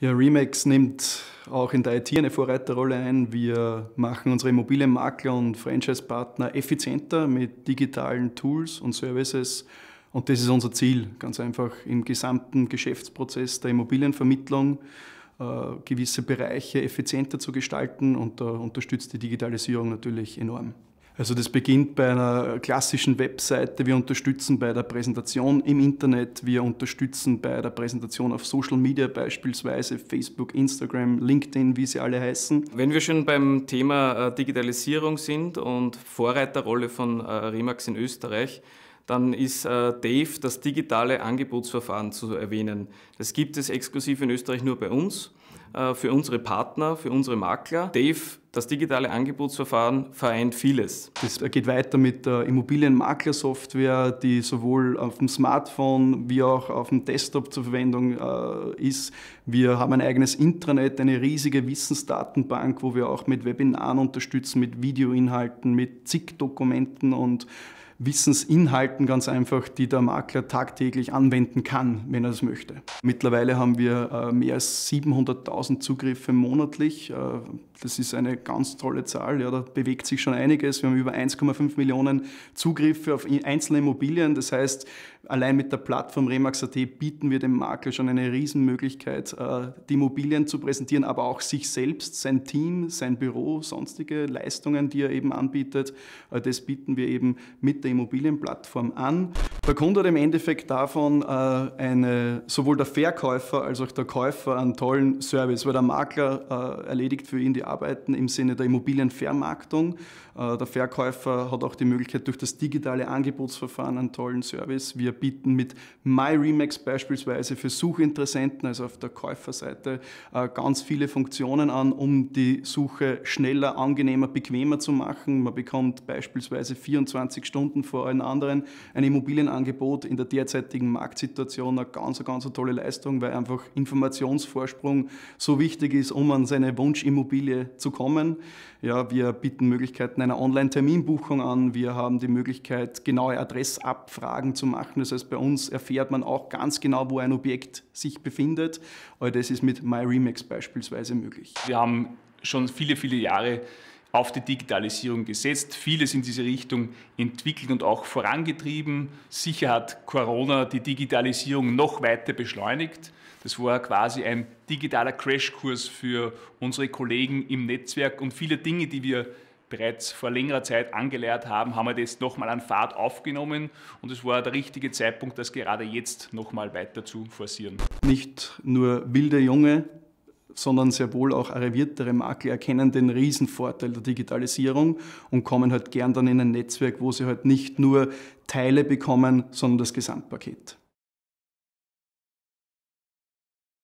Ja, Remax nimmt auch in der IT eine Vorreiterrolle ein. Wir machen unsere Immobilienmakler und Franchise-Partner effizienter mit digitalen Tools und Services. Und das ist unser Ziel, ganz einfach im gesamten Geschäftsprozess der Immobilienvermittlung äh, gewisse Bereiche effizienter zu gestalten und da unterstützt die Digitalisierung natürlich enorm. Also das beginnt bei einer klassischen Webseite. Wir unterstützen bei der Präsentation im Internet. Wir unterstützen bei der Präsentation auf Social Media beispielsweise Facebook, Instagram, LinkedIn, wie sie alle heißen. Wenn wir schon beim Thema äh, Digitalisierung sind und Vorreiterrolle von äh, Remax in Österreich, dann ist äh, Dave das digitale Angebotsverfahren zu erwähnen. Das gibt es exklusiv in Österreich nur bei uns. Äh, für unsere Partner, für unsere Makler. Dave, das digitale Angebotsverfahren vereint vieles. Das geht weiter mit der Immobilienmaklersoftware, die sowohl auf dem Smartphone wie auch auf dem Desktop zur Verwendung äh, ist. Wir haben ein eigenes Intranet, eine riesige Wissensdatenbank, wo wir auch mit Webinaren unterstützen, mit Videoinhalten, mit zig Dokumenten und Wissensinhalten ganz einfach, die der Makler tagtäglich anwenden kann, wenn er es möchte. Mittlerweile haben wir äh, mehr als 700.000 Zugriffe monatlich. Äh, das ist eine ganz tolle Zahl. Ja, da bewegt sich schon einiges. Wir haben über 1,5 Millionen Zugriffe auf einzelne Immobilien. Das heißt, allein mit der Plattform Remax.at bieten wir dem Makler schon eine Riesenmöglichkeit, äh, die Immobilien zu präsentieren, aber auch sich selbst, sein Team, sein Büro, sonstige Leistungen, die er eben anbietet. Das bieten wir eben mit der Immobilienplattform an. Der Kunde hat im Endeffekt davon äh, eine, sowohl der Verkäufer als auch der Käufer einen tollen Service, weil der Makler äh, erledigt für ihn die Arbeiten im Sinne der Immobilienvermarktung. Äh, der Verkäufer hat auch die Möglichkeit durch das digitale Angebotsverfahren einen tollen Service. Wir bieten mit MyRemax beispielsweise für Suchinteressenten, also auf der Käuferseite, ganz viele Funktionen an, um die Suche schneller, angenehmer, bequemer zu machen. Man bekommt beispielsweise 24 Stunden vor allen anderen ein Immobilienangebot in der derzeitigen Marktsituation eine ganz, ganz tolle Leistung, weil einfach Informationsvorsprung so wichtig ist, um an seine Wunschimmobilie zu kommen. Ja, wir bieten Möglichkeiten einer Online-Terminbuchung an. Wir haben die Möglichkeit, genaue Adressabfragen zu machen. Das heißt, bei uns erfährt man auch ganz genau, wo ein Objekt sich befindet. Aber das ist mit MyRemax beispielsweise möglich. Wir haben schon viele, viele Jahre auf die Digitalisierung gesetzt, vieles in diese Richtung entwickelt und auch vorangetrieben. Sicher hat Corona die Digitalisierung noch weiter beschleunigt. Das war quasi ein digitaler Crashkurs für unsere Kollegen im Netzwerk und viele Dinge, die wir bereits vor längerer Zeit angelehrt haben, haben wir das nochmal an Fahrt aufgenommen und es war der richtige Zeitpunkt, das gerade jetzt nochmal weiter zu forcieren. Nicht nur wilde Junge sondern sehr wohl auch arriviertere Makler erkennen den Riesenvorteil der Digitalisierung und kommen halt gern dann in ein Netzwerk, wo sie halt nicht nur Teile bekommen, sondern das Gesamtpaket.